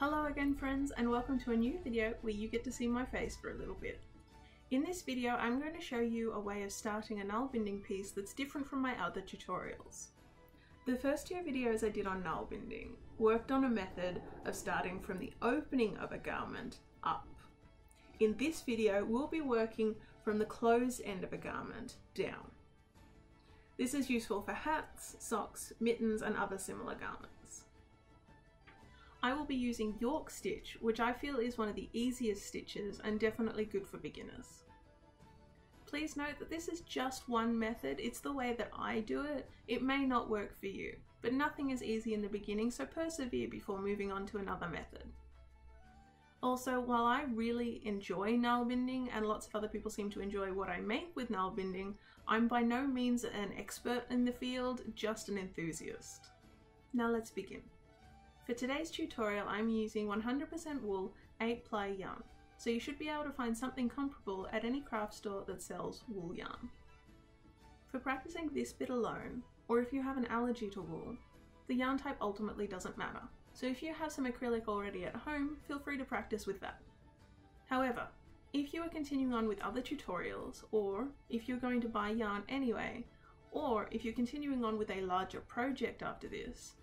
Hello again friends and welcome to a new video where you get to see my face for a little bit. In this video I'm going to show you a way of starting a nalbinding piece that's different from my other tutorials. The first two videos I did on nalbinding worked on a method of starting from the opening of a garment up. In this video we'll be working from the closed end of a garment down. This is useful for hats, socks, mittens and other similar garments. I will be using York Stitch, which I feel is one of the easiest stitches and definitely good for beginners. Please note that this is just one method, it's the way that I do it. It may not work for you, but nothing is easy in the beginning, so persevere before moving on to another method. Also, while I really enjoy nalbinding and lots of other people seem to enjoy what I make with nalbinding, I'm by no means an expert in the field, just an enthusiast. Now let's begin. For today's tutorial I'm using 100% wool 8 ply yarn, so you should be able to find something comparable at any craft store that sells wool yarn. For practicing this bit alone, or if you have an allergy to wool, the yarn type ultimately doesn't matter, so if you have some acrylic already at home, feel free to practice with that. However, if you are continuing on with other tutorials, or if you're going to buy yarn anyway, or if you're continuing on with a larger project after this,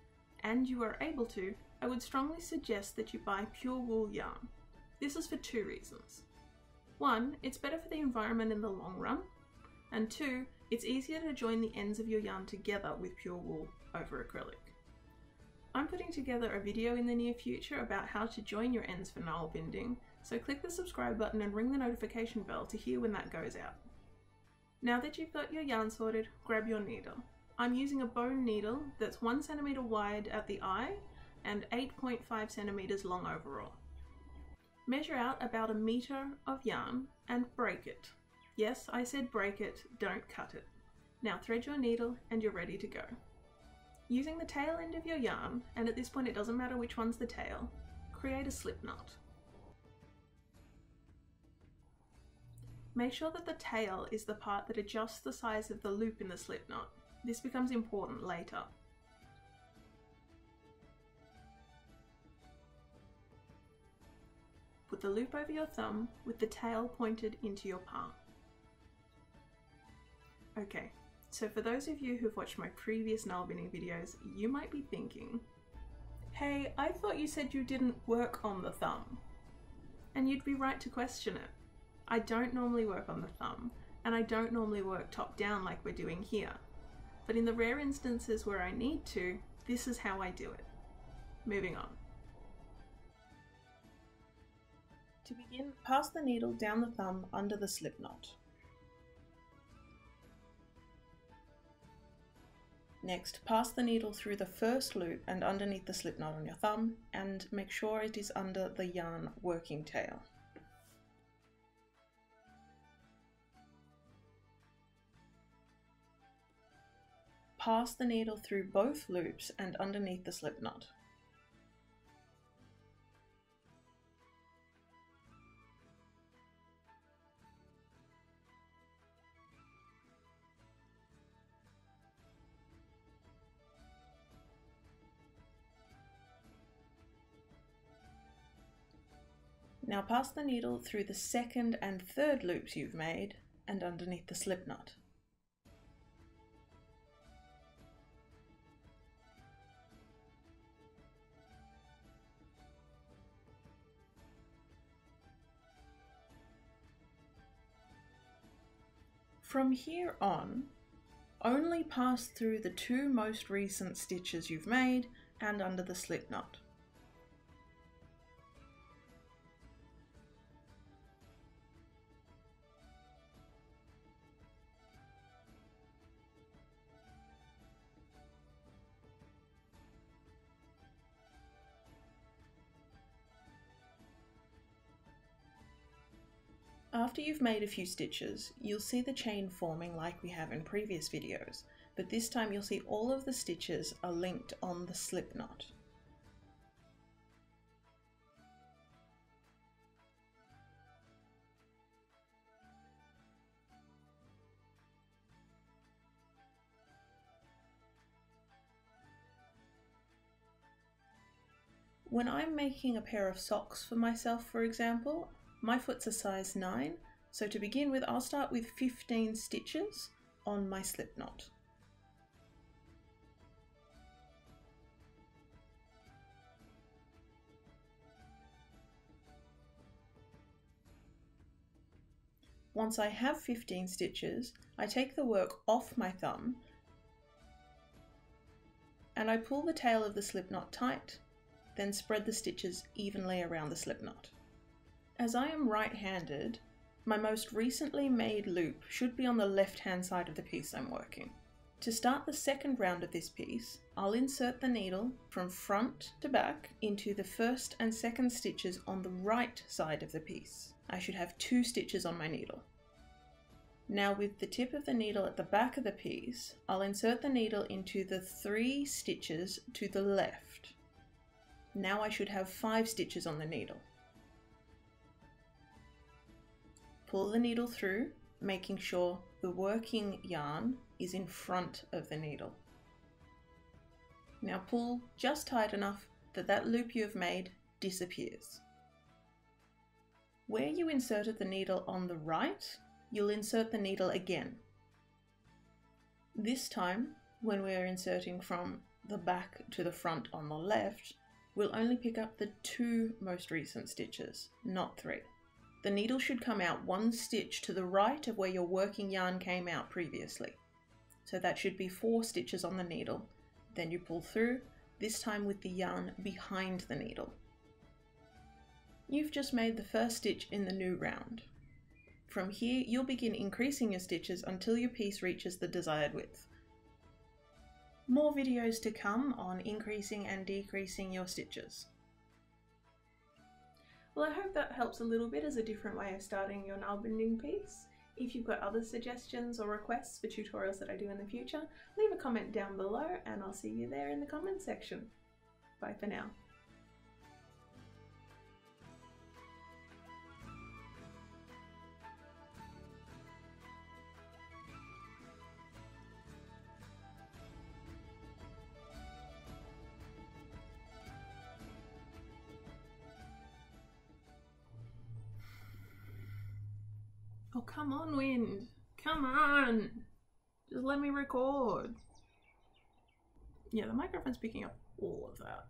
and you are able to, I would strongly suggest that you buy pure wool yarn. This is for two reasons. One, it's better for the environment in the long run, and two, it's easier to join the ends of your yarn together with pure wool over acrylic. I'm putting together a video in the near future about how to join your ends for nalbinding, so click the subscribe button and ring the notification bell to hear when that goes out. Now that you've got your yarn sorted, grab your needle. I'm using a bone needle that's 1 centimeter wide at the eye and 8.5 centimeters long overall. Measure out about a meter of yarn and break it. Yes, I said break it, don't cut it. Now thread your needle and you're ready to go. Using the tail end of your yarn, and at this point it doesn't matter which one's the tail, create a slip knot. Make sure that the tail is the part that adjusts the size of the loop in the slip knot. This becomes important later. Put the loop over your thumb with the tail pointed into your palm. Okay, so for those of you who've watched my previous nalbinding videos, you might be thinking, hey, I thought you said you didn't work on the thumb. And you'd be right to question it. I don't normally work on the thumb, and I don't normally work top down like we're doing here but in the rare instances where I need to, this is how I do it. Moving on. To begin, pass the needle down the thumb under the slip knot. Next, pass the needle through the first loop and underneath the slip knot on your thumb and make sure it is under the yarn working tail. Pass the needle through both loops and underneath the slip knot. Now pass the needle through the second and third loops you've made and underneath the slip knot. From here on, only pass through the two most recent stitches you've made and under the slip knot. After you've made a few stitches, you'll see the chain forming like we have in previous videos, but this time you'll see all of the stitches are linked on the slip knot. When I'm making a pair of socks for myself, for example, my foot's a size 9, so to begin with, I'll start with 15 stitches on my slip knot. Once I have 15 stitches, I take the work off my thumb and I pull the tail of the slip knot tight, then spread the stitches evenly around the slip knot. As I am right-handed, my most recently made loop should be on the left-hand side of the piece I'm working. To start the second round of this piece, I'll insert the needle from front to back into the first and second stitches on the right side of the piece. I should have two stitches on my needle. Now with the tip of the needle at the back of the piece, I'll insert the needle into the three stitches to the left. Now I should have five stitches on the needle. Pull the needle through, making sure the working yarn is in front of the needle. Now pull just tight enough that that loop you have made disappears. Where you inserted the needle on the right, you'll insert the needle again. This time, when we're inserting from the back to the front on the left, we'll only pick up the two most recent stitches, not three. The needle should come out one stitch to the right of where your working yarn came out previously. So that should be four stitches on the needle. Then you pull through, this time with the yarn behind the needle. You've just made the first stitch in the new round. From here, you'll begin increasing your stitches until your piece reaches the desired width. More videos to come on increasing and decreasing your stitches. Well, I hope that helps a little bit as a different way of starting your nalbinding piece. If you've got other suggestions or requests for tutorials that I do in the future, leave a comment down below and I'll see you there in the comment section. Bye for now. Oh, come on, wind. Come on. Just let me record. Yeah, the microphone's picking up all of that.